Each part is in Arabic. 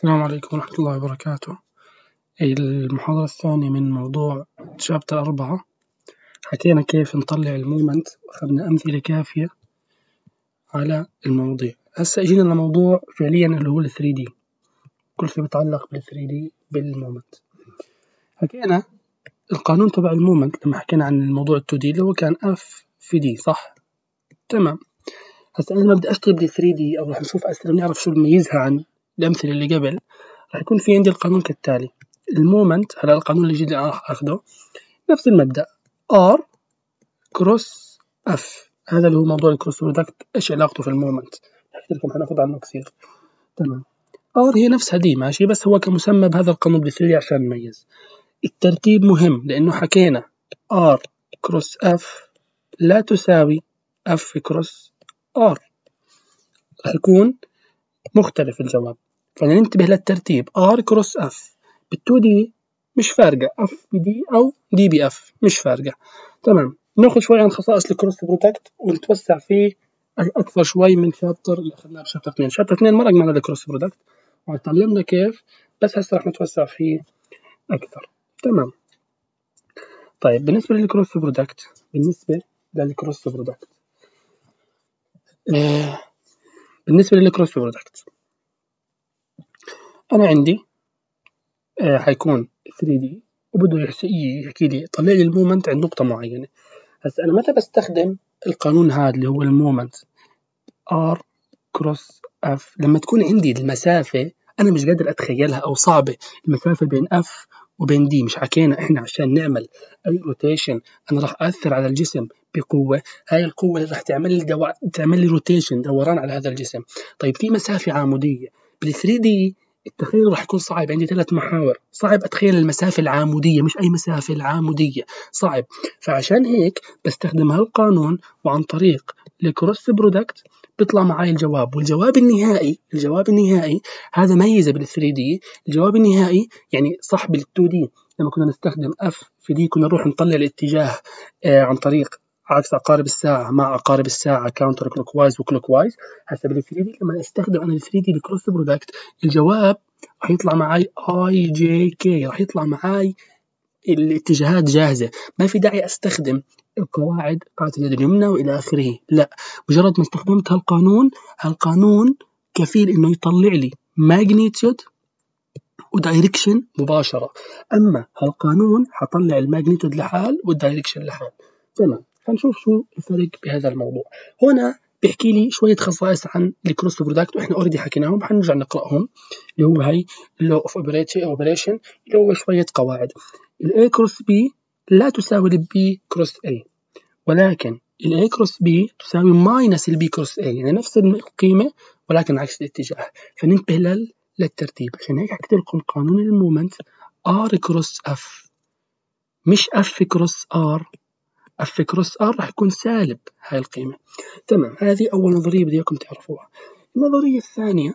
السلام عليكم ورحمة الله وبركاته. المحاضرة الثانية من موضوع chapter أربعة. حكينا كيف نطلع ال moment وأخذنا أمثلة كافية على المواضيع. هسا اجينا لموضوع فعليا اللي هو ال 3D كل شيء بيتعلق بال 3D بال moment. حكينا القانون تبع ال moment لما حكينا عن الموضوع ال 2D اللي هو كان F في D صح؟ تمام. هسا أنا لما بدي أشتغل بال 3D أو رح نشوف أسئلة بنعرف شو بميزها عن الأمثلة اللي قبل رح يكون في عندي القانون كالتالي. ال moment هلا القانون الجديد اللي راح أخذه. نفس المبدأ. R cross F. هذا اللي هو موضوع ال cross product إيش علاقته في ال moment. حكيت لكم حناخذ عنه كثير. تمام. R هي نفسها D ماشي بس هو كمسمى بهذا القانون بال three عشان نميز. الترتيب مهم لأنه حكينا R cross F لا تساوي F cross R. راح يكون مختلف الجواب. فننتبه للترتيب. R cross F بال two D مش فارقة. F ب D أو D ب F مش فارقة. تمام. ناخذ شوي عن خصائص ال cross product ونتوسع فيه أكثر شوي من chapter اللي أخذناه ب chapter 2 chapter 2 مرق معنا ال cross product وتعلمنا كيف. بس هسه رح نتوسع فيه أكثر. تمام. طيب بالنسبة لل cross product بالنسبة لل cross product آه بالنسبة لل cross product أنا عندي آه حيكون 3D وبده يحكي لي طلع لي ال moment عند نقطة معينة. هسا أنا متى بستخدم القانون هذا اللي هو ال moment؟ R cross F لما تكون عندي المسافة أنا مش قادر أتخيلها أو صعبة. المسافة بين F وبين D. مش حكينا إحنا عشان نعمل أي rotation أنا راح أثر على الجسم بقوة. هاي القوة اللي راح تعمل لي دو... تعمل لي rotation دوران على هذا الجسم. طيب في مسافة عمودية. بال 3D التخيل راح يكون صعب عندي ثلاث محاور. صعب أتخيل المسافة العمودية مش أي مسافة العمودية صعب. فعشان هيك بستخدم هالقانون وعن طريق ال cross product بيطلع معي الجواب. والجواب النهائي الجواب النهائي هذا ميزة بال 3D الجواب النهائي يعني صح بال 2D لما كنا نستخدم F في D كنا نروح نطلع الاتجاه آه عن طريق عكس عقارب الساعة. مع عقارب الساعة counterclockwise و clockwise هسه بال 3D لما أستخدم أنا ال 3D ال cross product الجواب راح يطلع معي i j k راح يطلع معي الاتجاهات جاهزة. ما في داعي أستخدم القواعد قاعدة اليد اليمنى وإلى آخره. لا مجرد ما استخدمت هالقانون هالقانون كفيل إنه يطلع لي magnitude و direction مباشرة. أما هالقانون حطلع ال magnitude لحال وال direction لحال. تمام. فنشوف شو الفرق بهذا الموضوع. هنا بيحكي لي شوية خصائص عن ال cross product وإحنا already حكيناهم حنرجع نقرأهم اللي هو هي ال law of operation اللي هو شوية قواعد. ال A cross B لا تساوي ال B cross A ولكن ال A cross B تساوي minus ال B cross A يعني نفس القيمة ولكن عكس الاتجاه. فننتبه لل... للترتيب. عشان هيك حكيت لكم قانون ال moment R cross F مش F cross R F cross R راح يكون سالب هاي القيمة. تمام هذه أول نظرية بدي إياكم تعرفوها. النظرية الثانية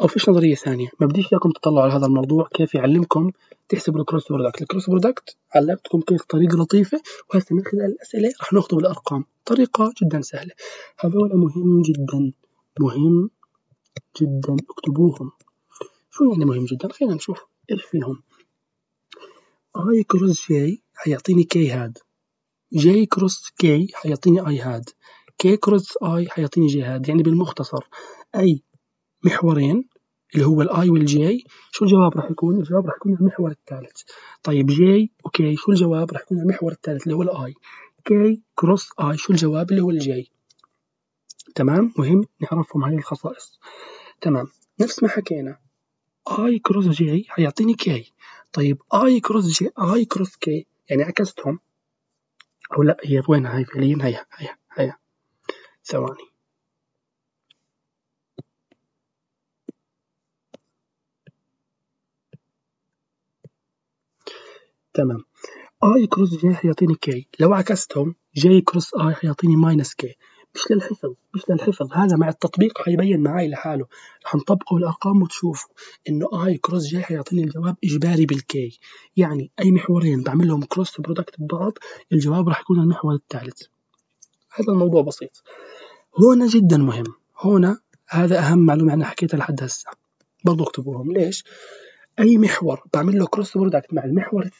أو فيش نظرية ثانية؟ ما بديش إياكم تطلعوا على هذا الموضوع كيف يعلمكم تحسبوا ال cross product؟ ال cross product علمتكم كيف طريقة لطيفة وهسه من خلال الأسئلة راح ناخذه بالأرقام طريقة جدا سهلة. هذول مهم جدا. مهم جدا. اكتبوهم. شو يعني مهم جدا؟ خلينا نشوف إيش فيهم. i cross j حيعطيني k هاد. j cross k حيعطيني i هاد. k cross i حيعطيني j هاد. يعني بالمختصر أي محورين اللي هو ال i وال j شو الجواب راح يكون؟ الجواب راح يكون المحور الثالث. طيب j و k شو الجواب راح يكون المحور الثالث اللي هو ال i k cross i شو الجواب اللي هو ال j تمام؟ مهم نعرفهم هاي الخصائص. تمام. نفس ما حكينا. i cross j حيعطيني k طيب i cross j i cross k يعني عكستهم. أو لا هي وين؟ هاي فعليا هيا هيا هيا. ثواني. تمام. i cross j حيعطيني k لو عكستهم j cross i حيعطيني minus k مش للحفظ مش للحفظ. هذا مع التطبيق حيبين معي لحاله. رح نطبقه بالارقام وتشوفوا إنه i cross j حيعطيني الجواب إجباري بال k. يعني أي محورين بعمل لهم cross product ببعض الجواب راح يكون المحور الثالث. هذا الموضوع بسيط. هنا جدا مهم. هنا هذا أهم معلومة أنا حكيتها لحد هسه. برضو اكتبوهم. ليش؟ أي محور بعمل له cross product مع المحور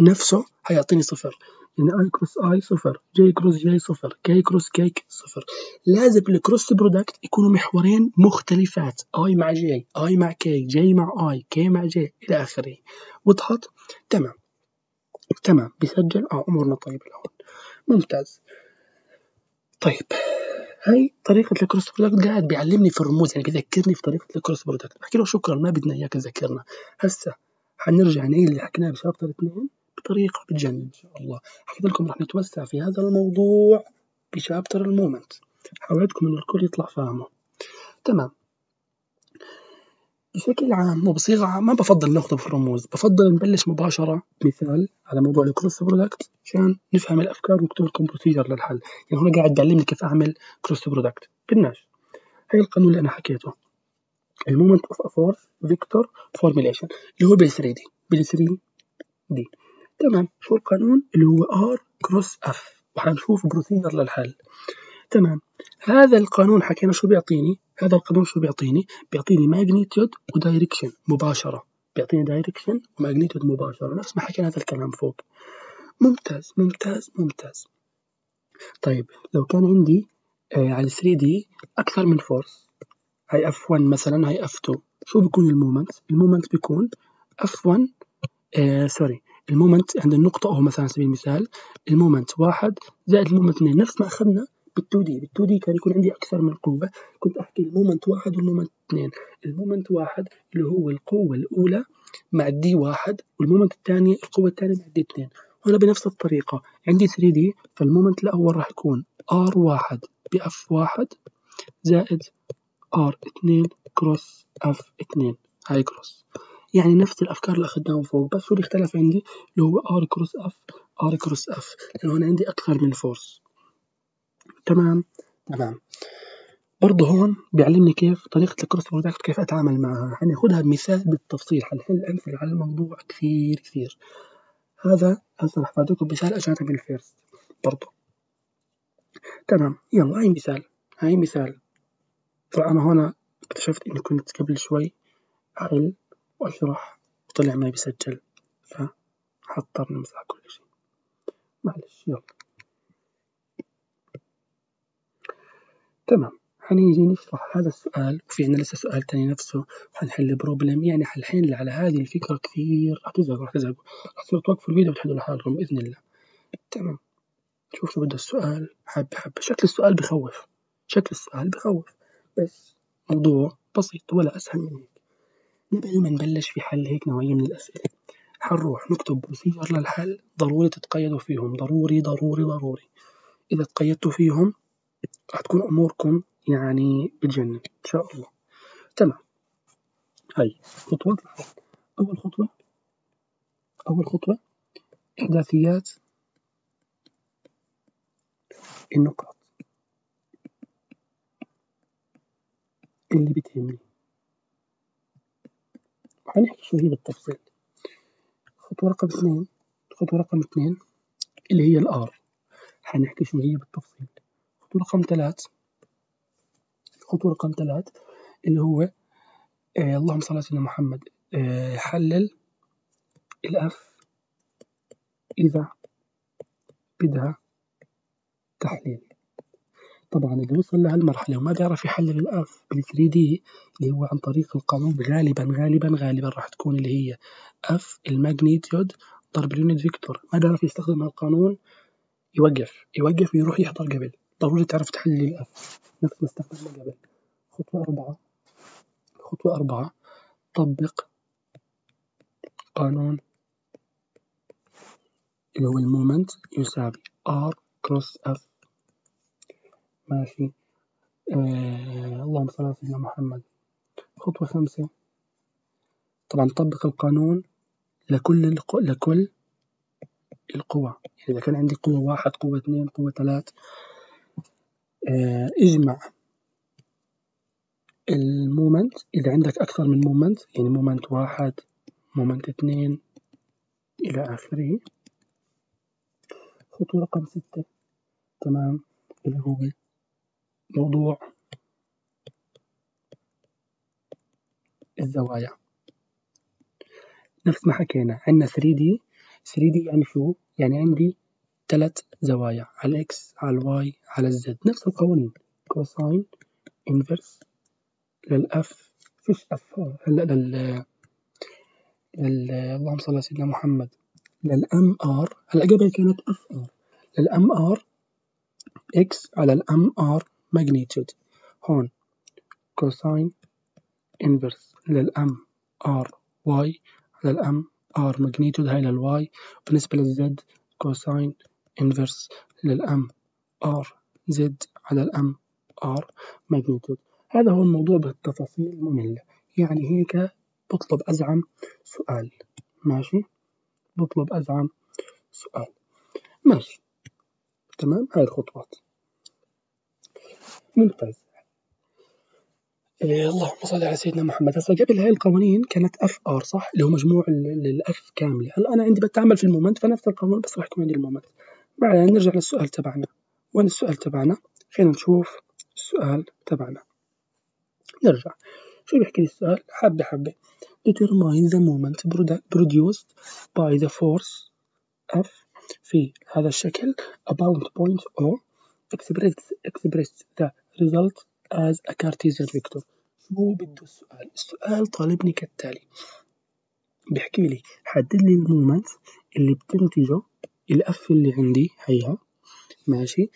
نفسه هيعطيني صفر. يعني i cross i صفر j cross j صفر k cross k صفر. لازم ال cross product يكونوا محورين مختلفات. i مع j i مع k j مع i k مع j إلى آخره. وضحت تمام. تمام. بسجل آه امورنا طيبه لهون ممتاز. طيب. هاي طريقة ال cross product قاعد بيعلمني في الرموز يعني بيذكرني في طريقة ال cross product بحكي له شكرا ما بدنا إياك تذكرنا هسه حنرجع نعيد اللي حكيناه ب chapter اثنين بطريقة بتجنن إن شاء الله. حكيت لكم رح نتوسع في هذا الموضوع ب chapter ال moment. حاولتكم إنه الكل يطلع فاهمه. تمام. بشكل عام وبصيغة عامة بفضل ناخذه في الرموز. بفضل نبلش مباشرة مثال على موضوع ال cross product عشان نفهم الأفكار ونكتب لكم procedure للحل. يعني هنا قاعد بيعلمني كيف أعمل cross product. بدناش هاي القانون اللي أنا حكيته. ال moment of force vector formulation اللي هو بال 3 D بال 3 D تمام. شو القانون؟ اللي هو R cross F. وحنشوف procedure للحل. تمام. هذا القانون حكينا شو بيعطيني؟ هذا القانون شو بيعطيني؟ بيعطيني magnitude و direction مباشرة. بيعطيني direction و magnitude مباشرة. نفس ما حكينا هذا الكلام فوق. ممتاز ممتاز ممتاز. طيب لو كان عندي آه على 3 D أكثر من force هاي F1 مثلا هاي F2 شو بيكون ال moment؟ ال moment بيكون F1 آه sorry ال moment عند النقطة أو مثلا على سبيل المثال ال moment واحد زائد ال moment اثنين. نفس ما أخذنا بال two D. بال two D كان يكون عندي أكثر من قوة. كنت أحكي ال moment واحد وال moment اثنين. ال moment واحد اللي هو القوة الأولى مع ال D واحد وال moment الثاني القوة الثانية مع ال D اثنين. هنا بنفس الطريقة. عندي 3 D فال moment الأول راح يكون R واحد ب F واحد زائد R اثنين cross F اثنين. هاي cross يعني نفس الأفكار اللي أخذناها فوق. بس شو اللي اختلف عندي اللي هو R cross F R cross F لأنه هون عندي أكثر من force تمام؟ تمام. برضه هون بيعلمني كيف طريقة ال cross product كيف أتعامل معها. حناخدها بمثال بالتفصيل. حنحل أمثلة على الموضوع كثير كثير؟ هذا هسه رح بعطيكم مثال أجانا بالفيرست برضه. تمام. يلا هاي مثال؟ هاي مثال؟ طبعا أنا هون اكتشفت إني كنت قبل شوي أحل وأشرح وطلع ما بيسجل فحضطر نمسح كل شيء. معلش يلا. تمام. حنيجي نشرح هذا السؤال وفي عندنا لسه سؤال تاني نفسه حنحل problem يعني حنحل على هذه الفكرة كثير. راح تزهقوا راح تزهقوا راح تصيروا توقفوا الفيديو وتحلوا لحالكم بإذن الله. تمام. شوف شو بده السؤال. حب حب. شكل السؤال بخوف. شكل السؤال بخوف. بس موضوع بسيط ولا أسهل من هيك. قبل ما نبلش في حل هيك نوعية من الأسئلة. حنروح نكتب procedure للحل ضروري تتقيدوا فيهم. ضروري ضروري ضروري. إذا تقيدتوا فيهم راح تكون أموركم يعني بتجنن إن شاء الله. تمام. هاي خطوات الحل أول خطوة أول خطوة إحداثيات النقاط. اللي بتهمني. هنحكي شو هي بالتفصيل. خطوة رقم اثنين خطوة رقم اثنين اللي هي الآر. حنحكي شو هي بالتفصيل. خطوة رقم ثلاث. خطوة رقم ثلاث اللي هو آه اللهم صل على سيدنا محمد. آه حلل الأف إذا بدها تحليل. طبعا اللي وصل لهالمرحلة وما بيعرف يحلل الأف بال 3 دي اللي هو عن طريق القانون غالبا غالبا غالبا راح تكون اللي هي F ال magnitude ضرب ال unit vector. ما بيعرف يستخدم هالقانون يوقف يوقف ويروح يحضر قبل. ضروري تعرف تحلل ال F نفس ما استخدمنا قبل. خطوة أربعة. خطوة أربعة. طبق قانون. اللي هو ال moment يساوي R cross F. ماشي. آه اللهم صل على سيدنا محمد. خطوة خمسة. طبعا طبق القانون لكل القو... لكل القوى. يعني إذا كان عندي قوة واحد قوة اثنين قوة ثلاث اجمع ال moment إذا عندك أكثر من moment يعني moment واحد moment اثنين إلى آخره. خطوة رقم ستة. تمام. اللي هو موضوع الزوايا. نفس ما حكينا. عندنا 3D 3D يعني شو؟ يعني عندي ثلاث زوايا على الإكس على الواي على الزد نفس القوانين. cosine inverse لل F فيش F. هلا لل لل اللهم صل على سيدنا محمد. لل MR هلا قبل كانت FR لل MRx على ال MR magnitude هون cosine inverse لل MRy على ال MR magnitude هاي لل y بالنسبة لل z cosine inverse لل MR. z على ال MR. magnitude. هذا هو الموضوع بالتفاصيل المملة. يعني هيك بطلب أزعم سؤال. ماشي؟ بطلب أزعم سؤال. ماشي. تمام؟ هاي الخطوات. ممتاز. إيه اللهم صل على سيدنا محمد. هسه قبل هاي القوانين كانت FR صح؟ اللي هو مجموع ال F كاملة. هلا أنا عندي بتعامل في ال moment فنفس القانون بس راح يكون عندي ال moment. بعدين نرجع للسؤال تبعنا. وين السؤال تبعنا؟ خلينا نشوف السؤال تبعنا. نرجع. شو بيحكي لي السؤال؟ حبة حبة. Determine the moment produced by the force F في هذا الشكل. About point O express, express the result as a Cartesian vector. شو بده السؤال؟ السؤال طالبني كالتالي. بيحكي لي حدد لي المومنت اللي بتنتجه ال F اللي عندي هيها ماشي.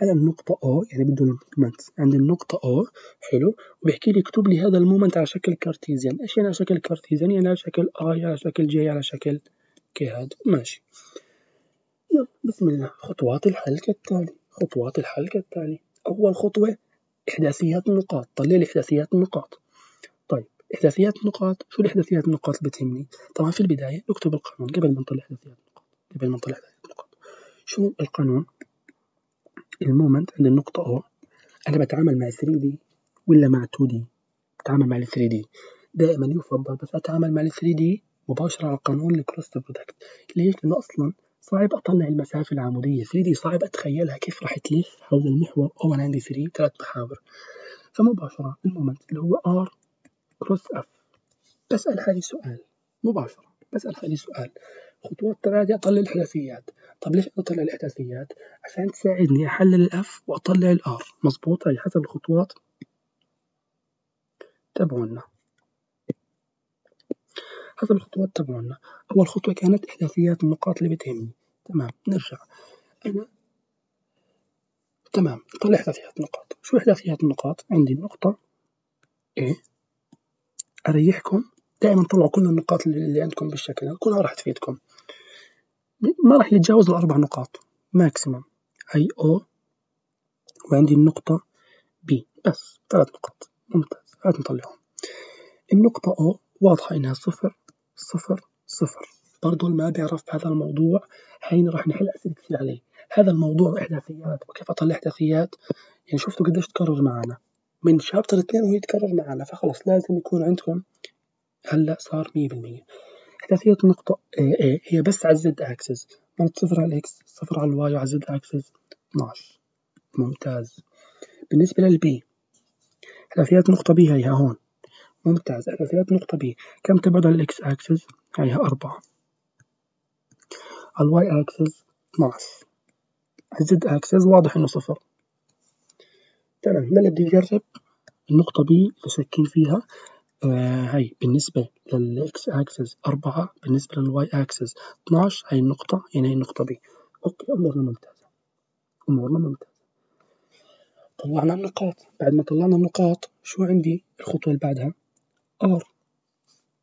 على النقطة O يعني بده ال moment. عند النقطة O حلو. وبيحكي لي اكتب لي هذا ال moment على شكل Cartesian. إيش يعني على شكل Cartesian؟ يعني على شكل I على شكل J على شكل K هذا. ماشي. يلا بسم الله. خطوات الحل كالتالي خطوات الحل كالتالي أول خطوة إحداثيات النقاط طلع لي إحداثيات النقاط طيب إحداثيات النقاط شو الإحداثيات النقاط اللي بتهمني؟ طبعا في البداية نكتب القانون قبل ما نطلع إحداثيات قبل ما نطلع النقاط شو القانون؟ ال moment عند النقطة O أنا بتعامل مع 3D ولا مع 2D بتعامل مع ال 3D دائما يفضل بس أتعامل مع ال 3D مباشرة على قانون ال cross product ليش؟ لأنه أصلا صعب أطلع المسافة العمودية. 3D صعب أتخيلها كيف راح تلف حول المحور أو أنا عندي 3 ثلاث محاور. فمباشرة ال moment اللي هو R كروس F. بسأل حالي سؤال مباشرة بسأل حالي سؤال خطوات تبعتي أطلع الحدثيات. طب ليش أطلع الإحداثيات؟ عشان تساعدني أحلل الأف وأطلع الآر مظبوط؟ هاي حسب الخطوات. تبعونا حسب الخطوات تبعونا أول خطوة كانت إحداثيات النقاط اللي بتهمني. تمام نرجع. أنا تمام طلع إحداثيات النقاط. شو إحداثيات النقاط؟ عندي النقطة A. أريحكم. دائما طلعوا كل النقاط اللي عندكم بالشكل. كلها راح تفيدكم. ما راح يتجاوز الأربع نقاط. ماكسيموم هي O. وعندي النقطة B. بس. ثلاث نقاط. ممتاز. هات نطلعهم. النقطة O واضحة إنها صفر صفر صفر. برضو ما بيعرف بهذا الموضوع. هين راح نحل أسئلة كثير عليه. هذا الموضوع إحداثيات وكيف أطلع إحداثيات يعني شفتوا قديش تكرر معنا. من chapter اثنين وهي يتكرر معنا. فخلص لازم يكون عندكم هلا صار 100% إحداثية النقطة A هي بس على الزد أكسس. مرت صفر على ال x صفر على ال y وعلى الزد أكسس 12 ممتاز. بالنسبة لل B إحداثيات نقطة B هيها هون. ممتاز. إحداثيات نقطة B كم تبعد على الإكس أكسس؟ هيها أربعة. على ال y axis 12 على الزد أكسس واضح إنه صفر. تمام. هلا بدي أجرب النقطة B اللي شاكين فيها. آه هاي بالنسبة للإكس أكسس أربعة بالنسبة لل y axis 12 هاي النقطة يعني هاي النقطة B okay أمورنا ممتازة. أمورنا ممتازة. طلعنا النقاط. بعد ما طلعنا النقاط شو عندي؟ الخطوة اللي بعدها. R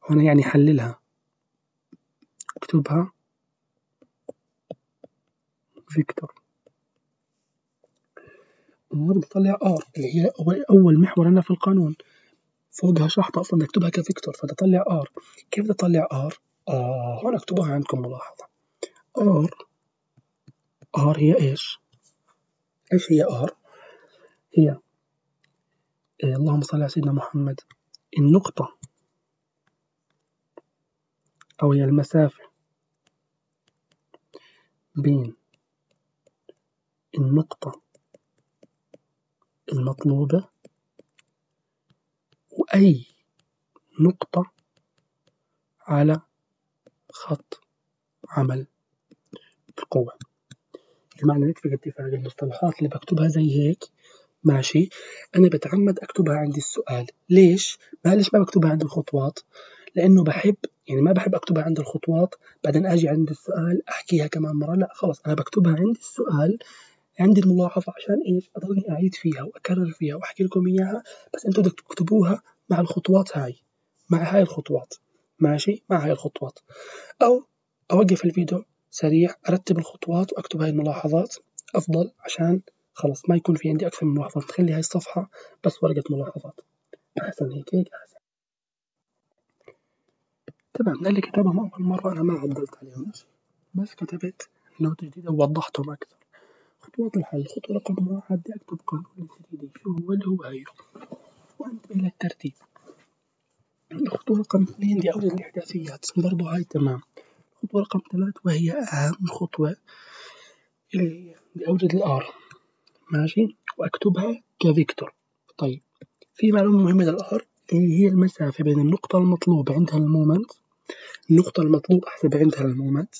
هنا يعني حللها. اكتبها. vector. بدي أطلع R اللي هي أول محور عندنا في القانون. فوقها شحطة أصلا نكتبها ك vector فتطلع R كيف أطلع R؟ آه هون أكتبها عندكم ملاحظة R R هي إيش؟ إيش هي R؟ هي إيه اللهم صل على سيدنا محمد النقطة أو هي المسافة بين النقطة المطلوبة وأي نقطة على خط عمل القوة بمعنى نتفق اتفاق المصطلحات اللي بكتبها زي هيك ماشي أنا بتعمد أكتبها عند السؤال ليش؟ ما ليش ما بكتبها عند الخطوات؟ لأنه بحب يعني ما بحب أكتبها عند الخطوات بعدين أجي عند السؤال أحكيها كمان مرة لا خلاص أنا بكتبها عند السؤال عند الملاحظة عشان إيش؟ أضلني أعيد فيها وأكرر فيها وأحكي لكم إياها بس أنتوا بدك تكتبوها مع الخطوات هاي مع هاي الخطوات. ماشي؟ مع هاي الخطوات. أو أوقف الفيديو سريع أرتب الخطوات وأكتب هاي الملاحظات. أفضل عشان خلاص ما يكون في عندي أكثر من ملاحظة. تخلي هاي الصفحة بس ورقة ملاحظات. أحسن هيك هيك أحسن. تمام اللي كتبهم أول مرة أنا ما عدلت عليهم بس كتبت note جديدة ووضحتهم أكثر. خطوات الحل خطوة رقم واحد أكتب قانون ال 3D شو هو اللي هو هيو وأنتبه للترتيب الخطوة رقم اثنين بدي أوجد الإحداثيات برضو هاي تمام. الخطوة رقم ثلاث وهي أهم خطوة اللي هي أوجد ال R. ماشي؟ وأكتبها ك vector. طيب. في معلومة مهمة لل R. اللي هي المسافة بين النقطة المطلوب عندها ال moment النقطة المطلوب أحسب عندها ال moment؟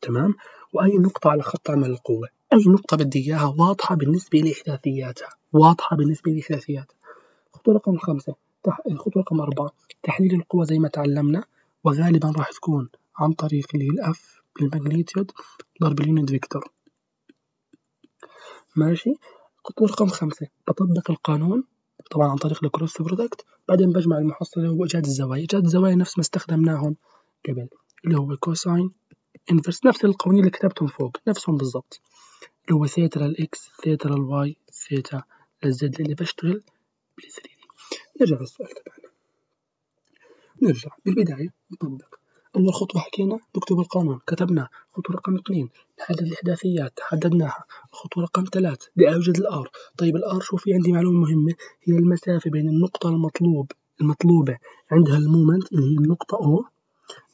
تمام. وأي نقطة على خط عمل القوة. أي نقطة بدي إياها واضحة بالنسبة لإحداثياتها واضحة بالنسبة لإحداثياتها الخطوة رقم خمسة. الخطوة رقم أربعة. تحليل القوة زي ما تعلمنا وغالبا راح تكون عن طريق اللي هي ال F بال magnitude ضرب ال unit vector. ماشي؟ الخطوة رقم خمسة. بطبق القانون طبعا عن طريق ال cross product بعدين بجمع المحصلة وإيجاد الزوايا. إيجاد الزوايا نفس ما استخدمناهم قبل اللي هو cosine inverse نفس القوانين اللي كتبتهم فوق نفسهم بالضبط. اللي هو theta لل x theta لل y theta لل z اللي بشتغل بال 3D. نرجع للسؤال تبعنا نرجع بالبداية نطبق. أول خطوة حكينا نكتب القانون كتبناه خطوة رقم اثنين نحدد الإحداثيات حددناها. خطوة رقم ثلاث بدي أوجد ال R. طيب ال R شو في؟ عندي معلومة مهمة هي المسافة بين النقطة المطلوب المطلوبة عندها ال moment اللي هي النقطة O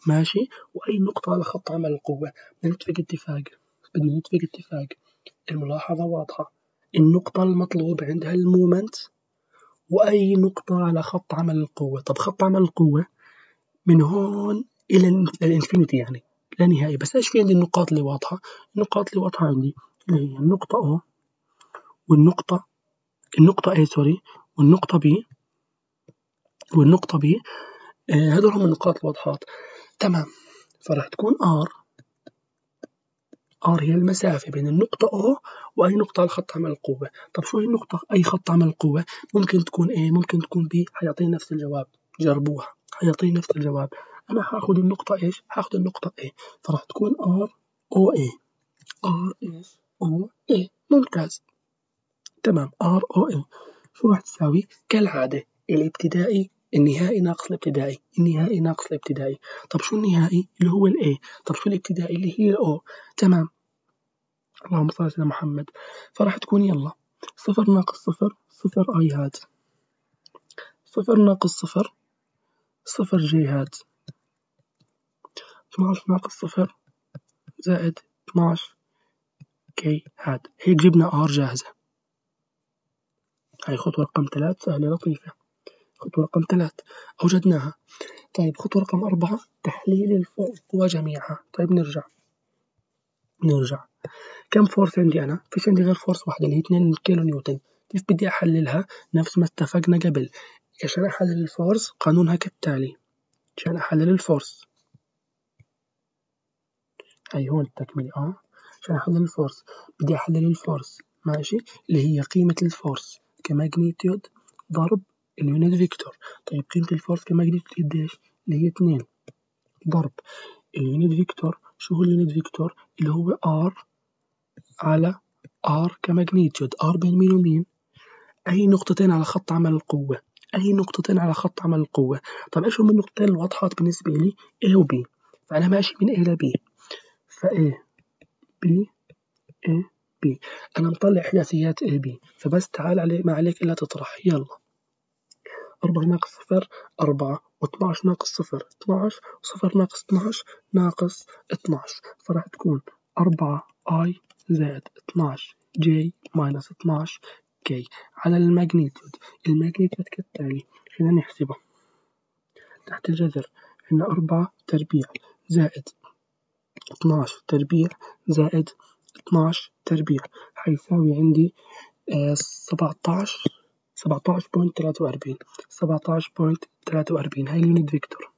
ماشي؟ وأي نقطة على خط عمل القوة؟ بدنا نتفق اتفاق. بدنا نتفق اتفاق. الملاحظة واضحة. النقطة المطلوب عندها ال moment. وأي نقطة على خط عمل القوة؟ طب خط عمل القوة من هون إلى ال infinity يعني لا نهاية بس إيش في عندي النقاط اللي واضحة؟ النقاط اللي واضحة عندي اللي هي النقطة O والنقطة النقطة A sorry والنقطة B والنقطة B. آه هذول هم النقاط الواضحات. تمام. فراح تكون R R هي المسافة بين النقطة O وأي نقطة على خط عمل القوة. طب شو هي النقطة؟ أي خط عمل القوة؟ ممكن تكون A ممكن تكون B. حيعطيني نفس الجواب. جربوها. حيعطيني نفس الجواب. أنا هاخد النقطة إيش؟ هاخد النقطة A. فراح تكون R O A. R S O A. ممتاز. تمام. R O A. شو راح تساوي؟ كالعادة. الابتدائي النهائي ناقص الابتدائي النهائي ناقص الابتدائي. طب شو النهائي؟ اللي هو ال A طب شو الابتدائي؟ اللي هي ال O تمام. اللهم صل على محمد. فراح تكون يلا. صفر ناقص صفر صفر i hat صفر ناقص صفر صفر j hat 12 ناقص صفر زائد 12 k hat هيك جبنا R جاهزة. هاي خطوة رقم ثلاث. سهلة لطيفة. خطوة رقم ثلاث أوجدناها. طيب خطوة رقم أربعة تحليل القوى جميعها طيب نرجع. نرجع. كم force عندي أنا؟ فيش عندي غير force واحدة اللي هي 2 كيلو نيوتن. كيف بدي أحللها؟ نفس ما اتفقنا قبل. عشان أحلل ال force قانونها كالتالي. عشان أحلل ال force. هاي هون التكملة. آه. عشان أحلل ال force. بدي أحلل ال force. ماشي؟ اللي هي قيمة ال force. ك magnitude ضرب ال unit vector. طيب قيمة ال force ك magnitude قديش؟ اللي هي اتنين. ضرب. ال unit vector. شو هو ال unit vector؟ اللي هو R على R ك magnitude R بين مين ومين؟ أي نقطتين على خط عمل القوة. أي نقطتين على خط عمل القوة. طب إيش هم النقطتين الواضحات بالنسبة لي؟ A و B. فأنا ماشي من A ل B. ف A B A B. أنا مطلع إحداثيات A B. فبس تعال علي ما عليك إلا تطرح. يلا. أربعة ناقص صفر أربعة واثناش ناقص صفر اثناش وصفر ناقص اثناش ناقص اثناش فراح تكون أربعة I زائد اثناش J ماينس اثناش K على ال magnitude ال magnitude كالتالي خلينا نحسبه تحت الجذر عندنا أربعة تربيع زائد اثناش تربيع زائد اثناش تربيع. حيساوي عندي سبعتاش سبعتاش point تلاتة وأربعين. سبعتاش point تلاتة وأربعين. هاي ال unit vector.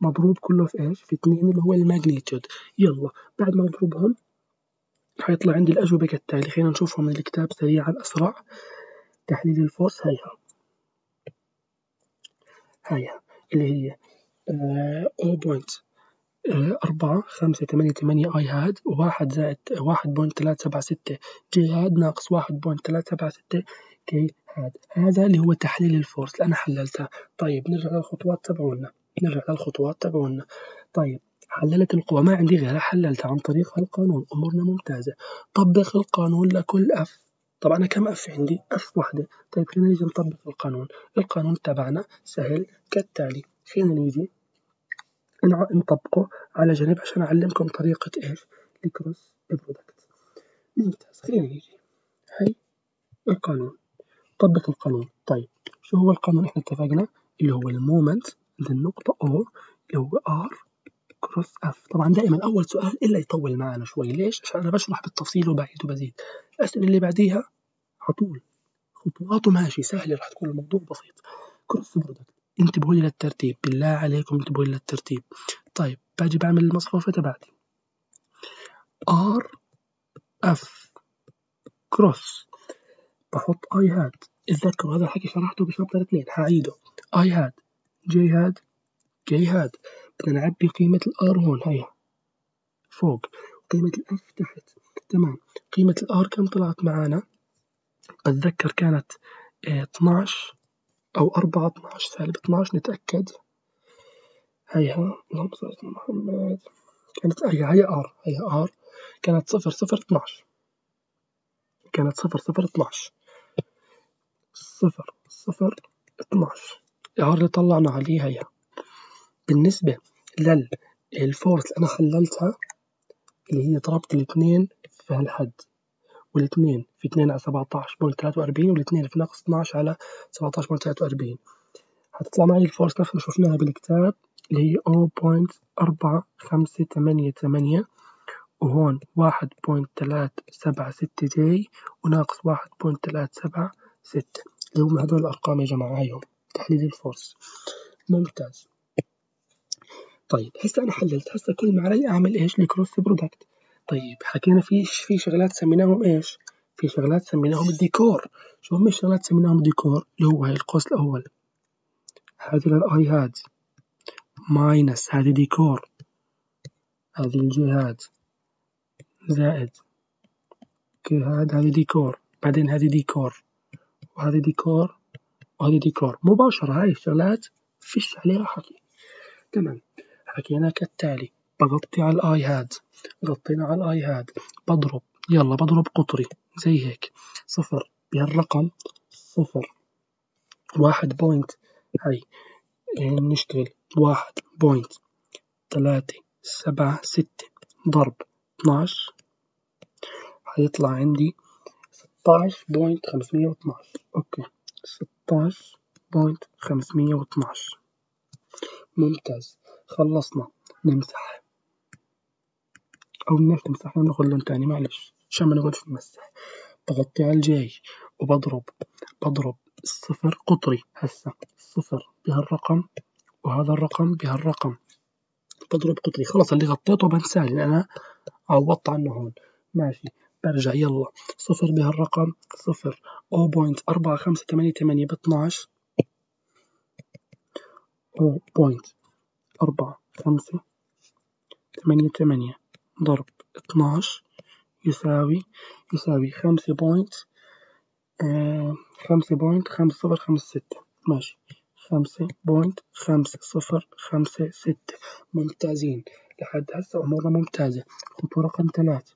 مضروب كله في إيش؟ في اتنين اللي هو ال magnitude. يلا بعد ما نضربهم حيطلع عندي الأجوبة كالتالي. خلينا نشوفهم من الكتاب سريعا أسرع تحليل ال force هيها. هيها اللي هي o point أربعة خمسة ثمانية ثمانية i hat. وواحد زائد واحد point ثلاثة سبعة ستة. j hat ناقص واحد point ثلاثة سبعة ستة. k hat هذا اللي هو تحليل ال force اللي أنا حللتها طيب نرجع للخطوات تبعونا. نرجع للخطوات تبعونا. طيب حللت القوى. ما عندي غيرها. حللتها عن طريق القانون. أمورنا ممتازة. طبق القانون لكل F. طبعا أنا كم F عندي؟ F واحدة. طيب خلينا نيجي نطبق القانون. القانون تبعنا سهل كالتالي. خلينا نيجي نطبقه على جنب عشان أعلمكم طريقة إيش؟ ال cross product ممتاز. خلينا نيجي. هاي القانون. طبق القانون. طيب شو هو القانون إحنا اتفقنا؟ اللي هو ال moment للنقطة O اللي هو R cross F. طبعا دائما أول سؤال إلا يطول معنا شوي. ليش؟ عشان أنا بشرح بالتفصيل وبعيد وبزيد. الأسئلة اللي بعديها عطول خطواته ماشي سهلة راح تكون الموضوع بسيط. cross product انتبهوا لي للترتيب. بالله عليكم انتبهوا لي للترتيب. طيب باجي بعمل المصفوفة تبعتي R F cross بحط i hat اتذكروا هذا الحكي شرحته ب chapter اثنين هعيده. i hat j hat k hat بدنا نعبي قيمة ال R هون. هيا. فوق. قيمة ال F تحت. تمام. قيمة ال R كم طلعت معانا؟ بتذكر كانت آه 12 أو أربعة 12 سالب 12 نتأكد. هيها اللهم صل على محمد. كانت هي هي R. هي R. كانت صفر صفر 12 كانت صفر صفر 12 صفر صفر 12 ال R اللي طلعنا عليه هي بالنسبة لل force اللي أنا حللتها اللي هي ضربت الاثنين في هالحد والاثنين في اثنين على سبعتاش point تلاتة وأربعين والاثنين في ناقص اتناش على سبعتاش point تلاتة وأربعين. هتطلع معي ال force نفس ما شفناها بالكتاب اللي هي o point أربعة خمسة تمانية تمانية وهون واحد point تلاتة سبعة ستة j وناقص واحد point تلاتة سبعة. ستة اللي هم هدول الأرقام يا جماعة هايهم تحليل ال force ممتاز. طيب هسه أنا حللت. هسه كل ما علي أعمل إيش؟ ال cross product. طيب حكينا في في شغلات سميناهم إيش؟ في شغلات سميناهم الديكور. شو هم الشغلات سميناهم الديكور؟ اللي هو هاي القوس الأول. هذه لل i hat minus هذه ديكور. هذه الجهات. زائد. هاد هذه ديكور. بعدين هذه ديكور. وهذه ديكور وهذه ديكور مباشرة هاي الشغلات فيش عليها حكي. تمام. حكينا كالتالي. بغطي على ال i hat غطينا على ال i hat بضرب. يلا بضرب قطري. زي هيك. صفر. بهالرقم صفر. واحد point. هاي. نشتغل. واحد point. ثلاثة. سبعة. ستة. ضرب. اثناش. هيطلع عندي ستاش point خمسمية واثناش okay. ستاش point خمسمية واثناش ممتاز. خلصنا. نمسح. أو نمسح ناخد لون تاني معلش. عشان ما نقعدش نمسح. بغطي على ال j وبضرب. بضرب الصفر قطري. هسا الصفر بهالرقم وهذا الرقم بهالرقم. بضرب قطري. خلاص اللي غطيته بنساه لأن أنا عوضت عنه هون. ماشي. برجع يلا. صفر بهالرقم صفر. o point أربعة خمسة تمانية تمانية باتناش. o point أربعة خمسة ثمانية ثمانية ضرب اثناش يساوي يساوي خمسة point آه خمسة point خمسة صفر خمسة ستة. ماشي. خمسة point خمسة صفر خمسة ستة. ممتازين. لحد هسه أمورنا ممتازة. خطوة رقم ثلاثة.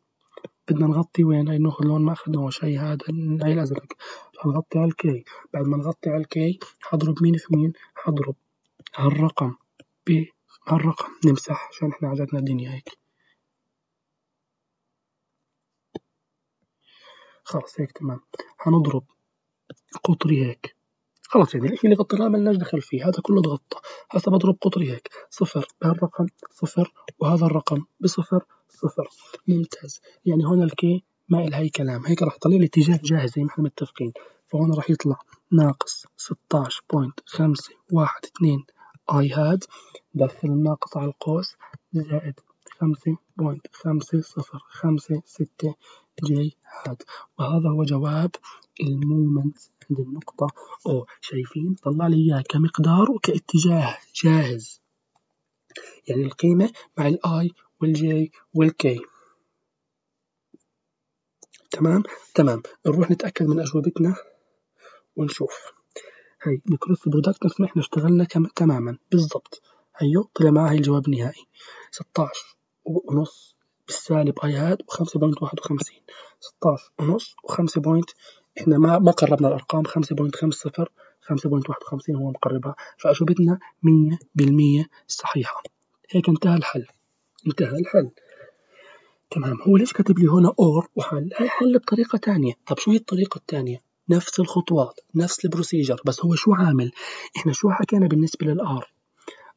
بدنا نغطي وين ناخذ لون ما أخذناهوش هاي هذا هاي الأزرق. هنغطي على ال k. بعد ما نغطي على الكي حضرب مين في مين؟ حضرب هالرقم. بهالرقم نمسح عشان إحنا عجبنا الدنيا هيك. خلاص هيك تمام. هنضرب قطري هيك. خلاص يعني الإشي اللي غطيناه ملناش دخل فيه هذا كله اتغطى هسا بضرب قطري هيك. صفر بهالرقم صفر وهذا الرقم بصفر صفر. ممتاز. يعني هون الكي ما إلها أي كلام. هيك راح يطلع لي اتجاه جاهز زي ما إحنا متفقين. فهون راح يطلع ناقص ستاش point خمسة واحد اثنين i هاد دخل الناقص على القوس زائد خمسة point خمسة صفر خمسة ستة j هاد وهذا هو جواب ال moment عند النقطة O. شايفين؟ طلع لي إياه كمقدار وكاتجاه جاهز. يعني القيمة مع ال i وال j وال k تمام؟ تمام. نروح نتأكد من أجوبتنا ونشوف. هاي ال cross product نفس ما إحنا اشتغلنا تماما. بالضبط. هيو طلع معها الجواب النهائي. 16 ونص. بالسالب i هاد وخمسة point واحد وخمسين ستاش ونص وخمسة point إحنا ما ما قربنا الأرقام خمسة point خمس صفر خمسة point واحد وخمسين هو مقربها فاجوبتنا مية بالمية صحيحة. هيك انتهى الحل. انتهى الحل. تمام. هو ليش كاتب لي هنا or وحل؟ هاي حل بطريقة تانية. طب شو هي الطريقة التانية؟ نفس الخطوات نفس ال procedure بس هو شو عامل؟ إحنا شو حكينا بالنسبة لل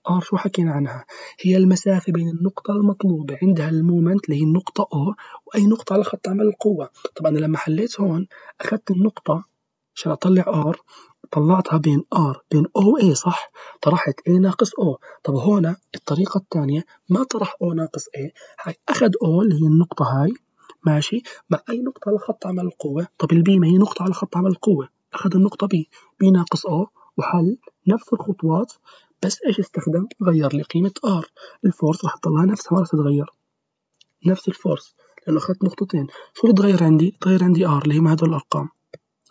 R؟ R شو حكينا عنها. هي المسافة بين النقطة المطلوبة عندها ال moment اللي هي النقطة O وأي نقطة على خط عمل القوة. طبعا أنا لما حليت هون أخذت النقطة عشان أطلع R طلعتها بين R بين O A صح؟ طرحت A ناقص O طب هون الطريقة الثانية ما طرح O ناقص A هاي أخذ O اللي هي النقطة هاي ماشي؟ مع أي نقطة على خط عمل القوة. طب ال B ما هي نقطة على خط عمل القوة. أخذ النقطة B B ناقص O وحل نفس الخطوات. بس إيش استخدم؟ غير لي قيمة R. ال force راح تضلها نفسها ما راح تتغير. نفس ال force. لأنه أخذت نقطتين. شو اللي تغير عندي؟ تغير عندي R اللي هي هدول الأرقام.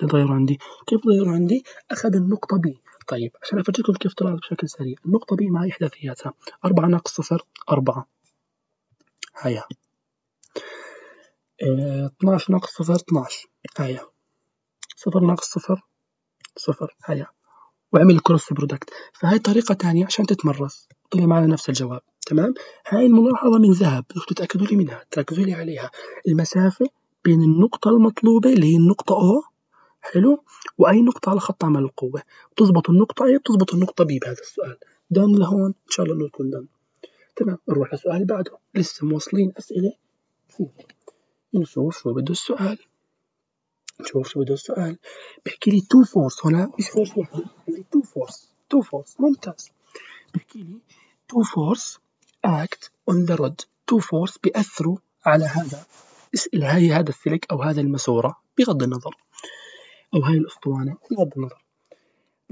اللي تغيروا عندي. كيف تغيروا عندي؟ أخذ النقطة B. طيب عشان أفرجيكم كيف طلعت بشكل سريع. النقطة B مع إحداثياتها أربعة ناقص صفر أربعة. هيا. آه 12 ناقص صفر 12 هيا. صفر ناقص صفر صفر. هيا. واعمل cross product. فهاي طريقة تانية عشان تتمرس. طلع معنا نفس الجواب. تمام؟ هاي الملاحظة من ذهب. بدكم تتأكدوا لي منها. تركزوا لي عليها. المسافة بين النقطة المطلوبة اللي هي النقطة O حلو؟ وأي نقطة على خط عمل القوة. بتزبط النقطة A بتزبط النقطة B بهذا السؤال. done لهون. إن شاء الله إنه يكون done تمام. نروح للسؤال اللي بعده. لسه موصلين أسئلة. نشوف شو بده السؤال. نشوف شو بده السؤال. بحكي لي two force هنا مش force واحدة عندي two force two force ممتاز. بحكي لي two force act on the rod two force بيأثروا على هذا هاي هذا السلك أو هذا الماسورة بغض النظر. أو هاي الأسطوانة بغض النظر.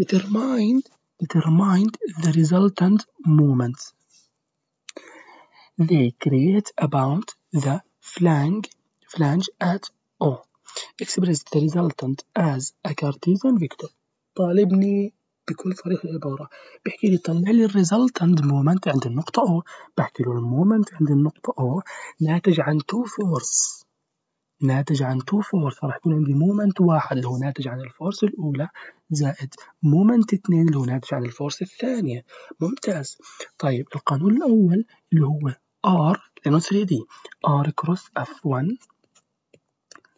determine determine the resultant moments. They create about the flange flange at O. express the resultant as a Cartesian vector طالبني بكل صريح العبارة. بحكي لي طلع لي ال resultant moment عند النقطة O. بحكي له ال moment عند النقطة O. ناتج عن two force ناتج عن two force راح يكون عندي moment واحد اللي هو ناتج عن ال force الأولى زائد moment اثنين اللي هو ناتج عن ال force الثانية. ممتاز. طيب القانون الأول اللي هو R لأنه 3D R cross F1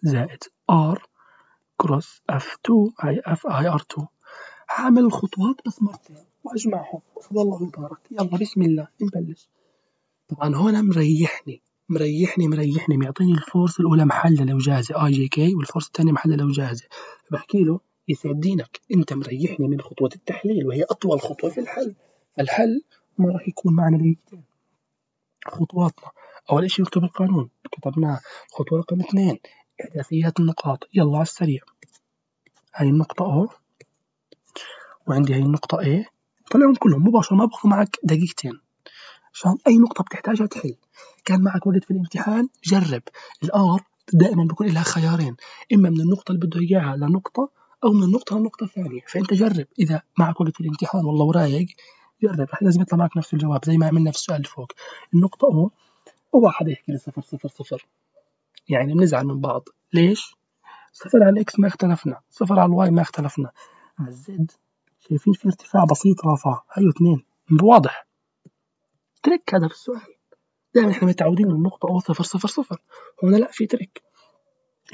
زائد R cross F2 هاي F هاي R2 هعمل الخطوات بس مرتين. وأجمعهم. وفضل الله يبارك يلا بسم الله. نبلش. طبعا هون مريحني. مريحني مريحني. معطيني ال force الأولى محللها لو جاهزة i j k وال force الثانية محللها لو جاهزة بحكي له يسعد دينك أنت مريحني من خطوة التحليل وهي أطول خطوة في الحل. الحل ما راح يكون معنا دقيقتين. خطواتنا. أول شيء نكتب القانون. كتبناه خطوة رقم اثنين. إحداثيات النقاط. يلا على السريع. هاي النقطة أو وعندي هاي النقطة A. طلعهم كلهم. مباشرة ما باخذ معك دقيقتين. عشان أي نقطة بتحتاجها تحل. كان معك وقت في الامتحان. جرب. الآر دائما بيكون لها خيارين. إما من النقطة اللي بده إياها لنقطة أو من النقطة لنقطة ثانية. فأنت جرب. إذا معك وقت في الامتحان والله ورايق جرب. رح لازم يطلع معك نفس الجواب زي ما عملنا في السؤال اللي فوق. النقطة O وواحد يحكي لي صفر صفر صفر. يعني بنزعل من بعض. ليش؟ صفر على ال x ما اختلفنا صفر على ال y ما اختلفنا. على ال z شايفين في ارتفاع بسيط رافع هيو اثنين واضح. trick هذا في السؤال. دائما إحنا متعودين النقطة O صفر صفر صفر. هنا لا في trick.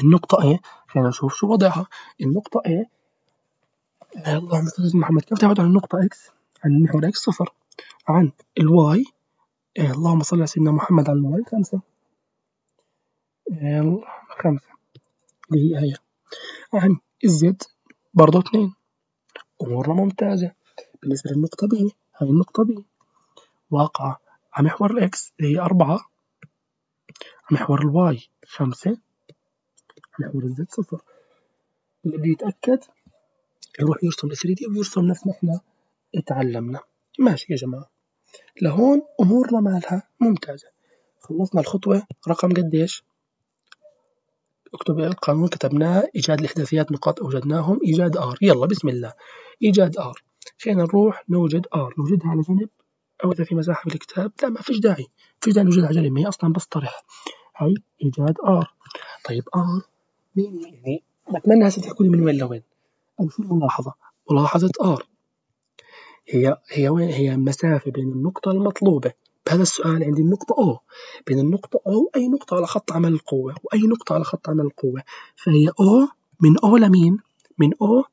النقطة A خلينا نشوف شو وضعها. النقطة A اللهم صل محمد. كيف تبعد عن النقطة إكس؟ عن محور إكس صفر. عن ال y. اللهم صل على سيدنا محمد عن ال y. خمسة. خمسة. اللي هي هي. عن ال z برضه اثنين. أمورنا ممتازة. بالنسبة للنقطة B هاي النقطة B واقعة على محور ال x اللي هي أربعة. على محور ال y خمسة. على محور الزد صفر. اللي بده يتأكد يروح يرسم ال 3 دي ويرسم نفس ما إحنا اتعلمنا. ماشي يا جماعة. لهون أمورنا مالها ممتازة. خلصنا الخطوة. رقم قديش؟ اكتب القانون كتبناه إيجاد الإحداثيات نقاط أوجدناهم إيجاد R يلا بسم الله. إيجاد R خلينا نروح نوجد R نوجدها على جنب. أو إذا في مساحة في الكتاب. لا ما فيش داعي. فيش داعي نوجدها على جنب. هي أصلا بس طرح. هاي إيجاد R طيب R مين يعني؟ بتمنى هسه تحكوا لي من وين لوين. أو شو الملاحظة؟ ملاحظة R هي هي وين؟ هي المسافة بين النقطة المطلوبة. بهذا السؤال عندي النقطة O بين النقطة O وأي نقطة على خط عمل القوة وأي نقطة على خط عمل القوة. فهي O من O لمين؟ من O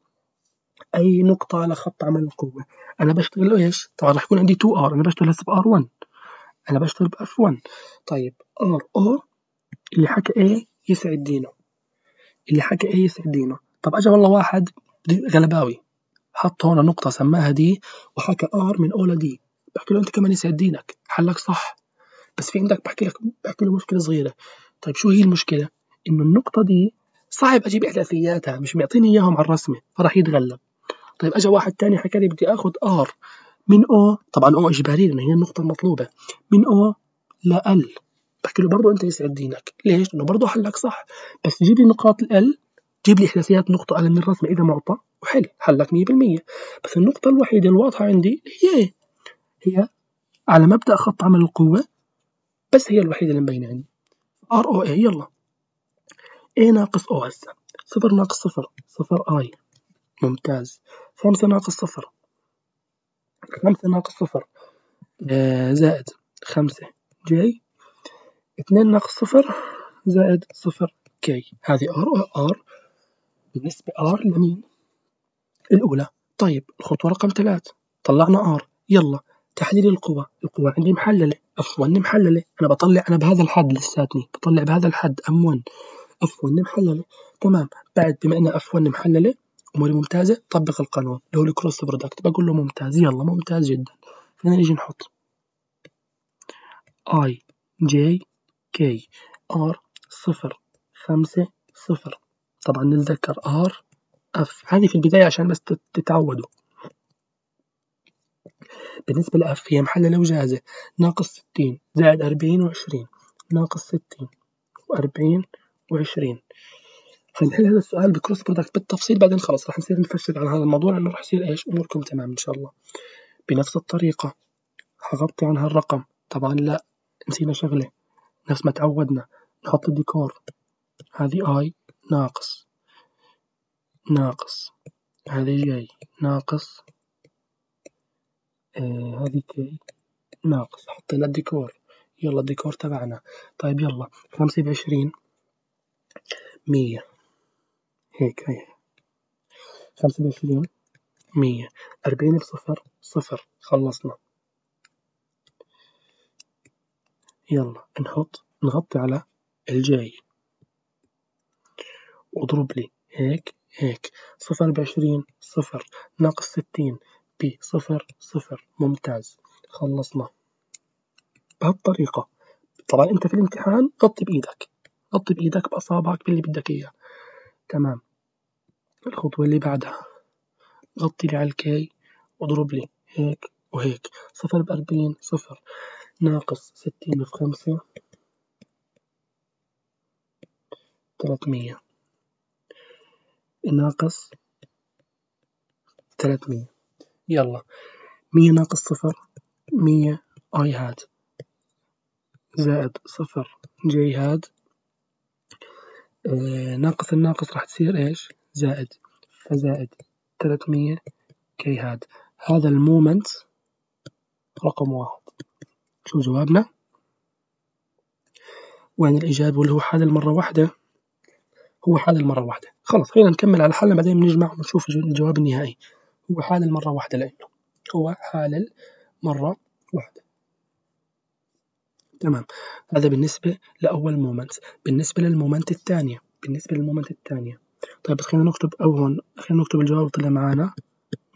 أي نقطة على خط عمل القوة. أنا بشتغل إيش؟ طبعا راح يكون عندي 2R أنا بشتغل هسه ب R1 أنا بشتغل ب F1 طيب R O اللي حكى إيه؟ يسعد دينه. اللي حكى إيه؟ يسعد دينه. طب أجا والله واحد غلباوي حط هون نقطة سماها دي وحكى آر من اولى دي. بحكي له أنت كمان يسعد دينك حلك صح. بس في عندك بحكي لك بحكي له مشكلة صغيرة. طيب شو هي المشكلة؟ إنه النقطة دي صعب أجيب إحداثياتها مش معطيني إياهم على الرسمة فراح يتغلب. طيب اجى واحد تاني حكى لي بدي آخذ R من O طبعا O اجباري لأنه هي النقطة المطلوبة. من O ل بحكي له برضه أنت يسعد دينك. ليش؟ لأنه برضه حلك صح. بس جيب لي نقاط ال جيب لي إحداثيات نقطة أقل من الرسمة إذا معطى وحل حلك 100% بس النقطة الوحيدة الواضحة عندي هي؟ هي على مبدأ خط عمل القوة بس هي الوحيدة اللي مبينة عندي. R O A يلا. A ناقص O هسه. صفر ناقص صفر. صفر i ممتاز. خمسة ناقص صفر. خمسة ناقص صفر. آه زائد خمسة. j اثنين ناقص صفر زائد صفر k هذه R R بالنسبة R لمين؟ الأولى. طيب الخطوة رقم ثلاث طلعنا R. يلا. تحليل القوى القوى عندي محللة. F1 محللة. أنا بطلع أنا بهذا الحد لساتني. بطلع بهذا الحد. M1 F1 محللة. تمام. بعد بما أن F1 محللة أموري ممتازة طبق القانون. اللي هو الكروس برودكت بقول له ممتاز. يلا ممتاز جدا. خلينا نيجي نحط. I J K R صفر خمسة صفر. طبعا نتذكر R F. هذه في البداية عشان بس تتعودوا. بالنسبة ل F هي محللة وجاهزة ناقص ستين زائد أربعين وعشرين. ناقص ستين وأربعين وعشرين. هنحل هذا السؤال ب cross product بالتفصيل بعدين خلاص راح نصير نفسر عن هذا الموضوع لأنه راح يصير إيش؟ أموركم تمام إن شاء الله. بنفس الطريقة. هغطي عن هالرقم. طبعا لا نسينا شغلة. نفس ما تعودنا. نحط الديكور. هذه i ناقص. ناقص. هذه جاي. ناقص آه هذه كي ناقص حطينا الديكور. يلا الديكور تبعنا. طيب يلا خمسة بعشرين مية. هيك هي خمسة بعشرين مية. أربعين بصفر صفر. خلصنا. يلا نحط نغطي على الجاي. واضرب لي هيك هيك. صفر بعشرين صفر. ناقص ستين. بصفر صفر ممتاز. خلصنا. بهالطريقة. طبعا أنت في الامتحان غطي بإيدك. غطي بإيدك بأصابعك باللي بدك إياه. تمام. الخطوة اللي بعدها. غطي لي على الكي واضرب لي هيك وهيك. صفر بأربعين صفر. ناقص ستين في خمسة تلاتمية ناقص تلاتمية يلا. مية ناقص صفر مية اي هاد زائد صفر جي هاد آه ناقص الناقص راح تصير إيش؟ زائد. فزائد تلاتمية k هاد هذا ال moment رقم واحد. شو جوابنا؟ وين الإجابة؟ واللي هو حل المرة واحدة. هو حل المرة واحدة. خلص خلينا نكمل على حالنا بعدين بنجمع ونشوف الجواب النهائي. هو حالل مرة واحدة لإنه هو حالل مرة واحدة. تمام. هذا بالنسبة لأول moment بالنسبة لل moment الثانية. بالنسبة لل moment الثانية. طيب خلينا نكتب أول خلينا نكتب الجواب طلع معانا.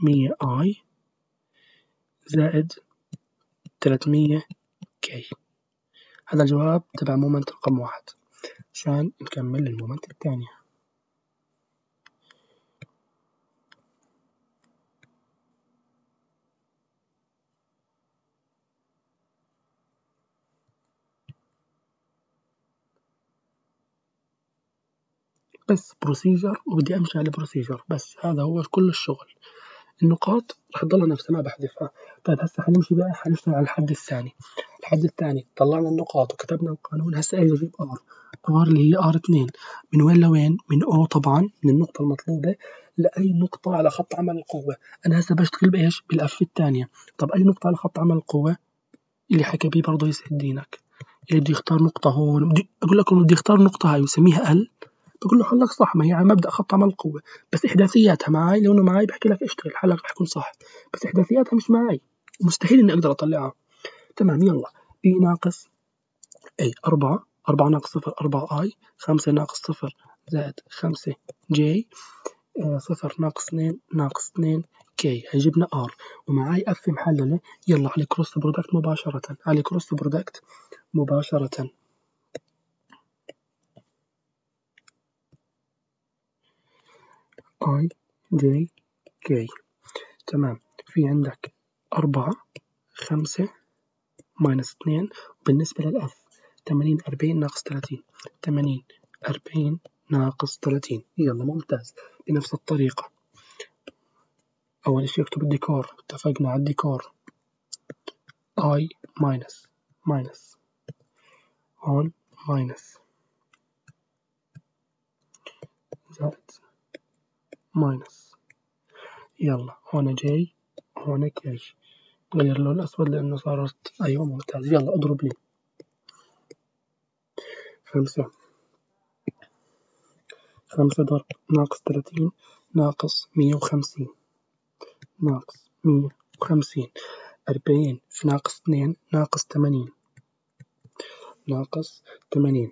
مية i زائد تلتمية k. هذا الجواب تبع moment رقم واحد. عشان نكمل ال moment الثانية. بس procedure وبدي أمشي على procedure بس هذا هو كل الشغل. النقاط رح تضلها نفسها ما بحذفها طيب هسه حنمشي بقى حنشتغل على الحد الثاني. الحد الثاني طلعنا النقاط وكتبنا القانون. هسه أجي أجيب R R اللي هي R 2 من وين لوين؟ من أو طبعا من النقطة المطلوبة لأي نقطة على خط عمل القوة. أنا هسه بشتغل بإيش؟ بال F الثانية. طب أي نقطة على خط عمل القوة؟ اللي حكى B برضه يسعد دينك اللي بده يختار نقطة هون. بدي أقول لكم بدي يختار نقطة هاي ويسميها L بقول له حلك صح ما هي على مبدأ خط عمل القوة بس إحداثياتها معي لو إنه معي بحكي لك اشتغل حلك رح يكون صح. بس إحداثياتها مش معي مستحيل إني أقدر أطلعها. تمام يلا. B ناقص A أربعة. أربعة ناقص صفر أربعة i خمسة ناقص صفر زائد خمسة j آه صفر ناقص اثنين ناقص اثنين k هيجيبنا R ومعاي F محللة. يلا على cross product مباشرة. على cross product مباشرة. i j k تمام. في عندك أربعة خمسة minus اثنين. وبالنسبة لل F تمانين أربعين ناقص تلاتين تمانين أربعين ناقص تلاتين يلا ممتاز. بنفس الطريقة. أول شي اكتب الديكور. اتفقنا على الديكور. I minus minus هون minus زائد minus. يلا هون j هون k غير اللون الأسود لأنه صارت أيوة ممتاز. يلا اضرب لي. خمسة. خمسة ضرب. ناقص تلاتين ناقص مية وخمسين. ناقص مية وخمسين. أربعين. في ناقص اثنين. ناقص تمانين ناقص تمانين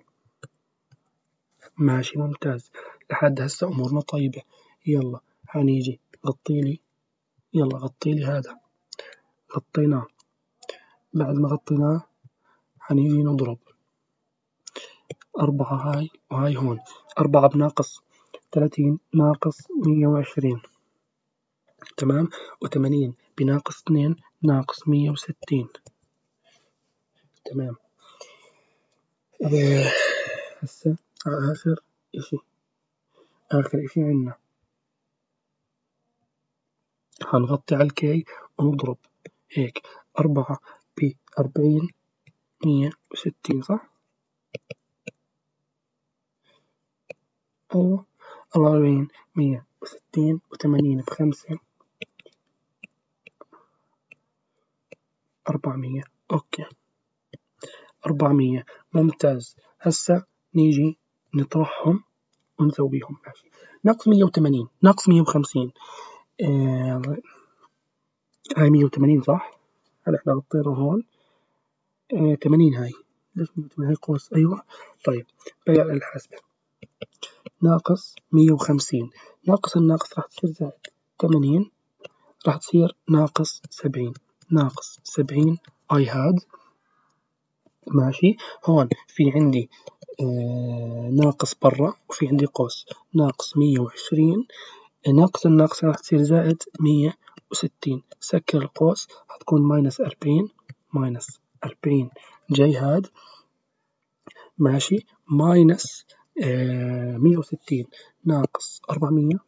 ماشي ممتاز. لحد هسه أمورنا طيبة. يلا هنيجي غطيلي يلا غطيلي هذا. غطيناه. بعد ما غطيناه هنيجي نضرب. أربعة هاي وهاي هون. أربعة بناقص تلاتين ناقص مية وعشرين. تمام؟ وتمانين بناقص اثنين ناقص مية وستين. تمام. هسه آخر إشي. آخر إشي عنا هنغطي على الكي ونضرب هيك أربعة بأربعين مية وستين صح؟ أيوة. أربعين مية وستين وثمانين بخمسة. أربعمية. أوكي. أربعمية. ممتاز. هسا نيجي نطرحهم ونسويهم. ماشي. ناقص مية وثمانين ناقص مية وخمسين. هاي مية وثمانين صح؟ هلا إحنا غطينا هون. آه، تمانين هاي. ليش مية وثمانين هاي قوس. أيوة. طيب بيع الحاسبة. ناقص مية وخمسين. ناقص الناقص راح تصير زائد تمانين. راح تصير ناقص سبعين. ناقص سبعين أي هاد ماشي. هون في عندي آه ناقص برا وفي عندي قوس. ناقص مية وعشرين. ناقص الناقص راح تصير زائد مية وستين. سكر القوس هتكون minus أربعين minus أربعين. j هاد. ماشي. minus آه مية وستين. ناقص أربعمية.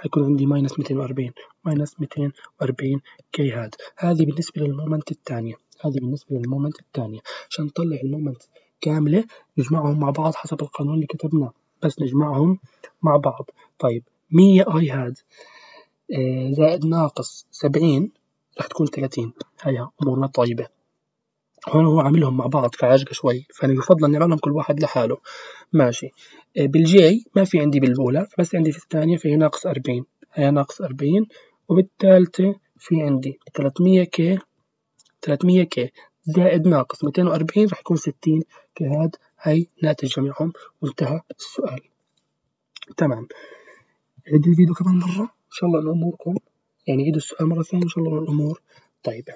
هيكون عندي minus ميتين وأربعين. minus ميتين وأربعين. k هاد. هذه بالنسبة لل moment الثانية. هذه بالنسبة لل moment الثانية. عشان نطلع ال moment. كاملة نجمعهم مع بعض حسب القانون اللي كتبناه بس نجمعهم مع بعض. طيب مية i هاد. آه، زائد ناقص سبعين راح تكون ثلاثين. هيا أمورنا طيبة هون هو عاملهم مع بعض فعجقة شوي. فأنا يفضل إني أعملهم كل واحد لحاله. ماشي. آه، بال j ما في عندي بالأولى بس عندي في الثانية فهي ناقص أربعين. هي ناقص أربعين وبالثالثة في عندي تلاتمية k تلاتمية كي. زائد ناقص ميتين وأربعين راح يكون ستين. كهاد هاي ناتج جميعهم. وانتهى السؤال. تمام. عيد الفيديو كمان مرة. إن شاء الله إن أموركم. يعني عيدوا السؤال مرة ثانية إن شاء الله الأمور طيبة.